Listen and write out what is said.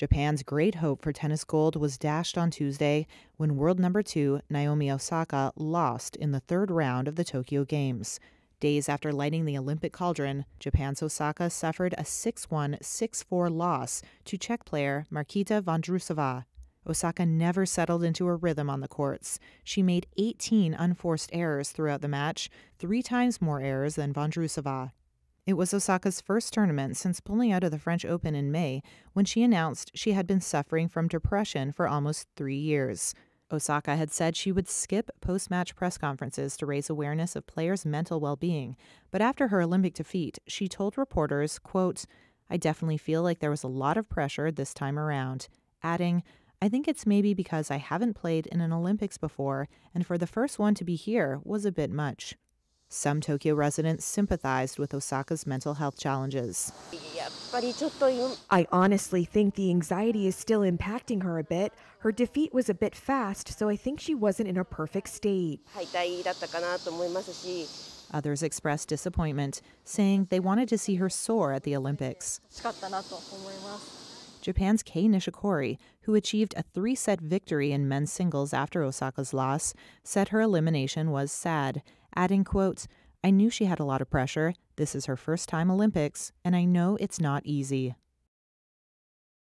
Japan's great hope for tennis gold was dashed on Tuesday when world number two Naomi Osaka lost in the third round of the Tokyo Games. Days after lighting the Olympic cauldron, Japan's Osaka suffered a 6 1 6 4 loss to Czech player Marketa Vondrousova. Osaka never settled into a rhythm on the courts. She made 18 unforced errors throughout the match, three times more errors than Vondrousova. It was Osaka's first tournament since pulling out of the French Open in May when she announced she had been suffering from depression for almost three years. Osaka had said she would skip post match press conferences to raise awareness of players' mental well being, but after her Olympic defeat, she told reporters, quote, I definitely feel like there was a lot of pressure this time around, adding, I think it's maybe because I haven't played in an Olympics before, and for the first one to be here was a bit much. Some Tokyo residents sympathized with Osaka's mental health challenges. I honestly think the anxiety is still impacting her a bit. Her defeat was a bit fast, so I think she wasn't in a perfect state. Others expressed disappointment, saying they wanted to see her soar at the Olympics. Japan's Kei Nishikori, who achieved a three set victory in men's singles after Osaka's loss, said her elimination was sad, adding, quote, I knew she had a lot of pressure. This is her first time Olympics, and I know it's not easy.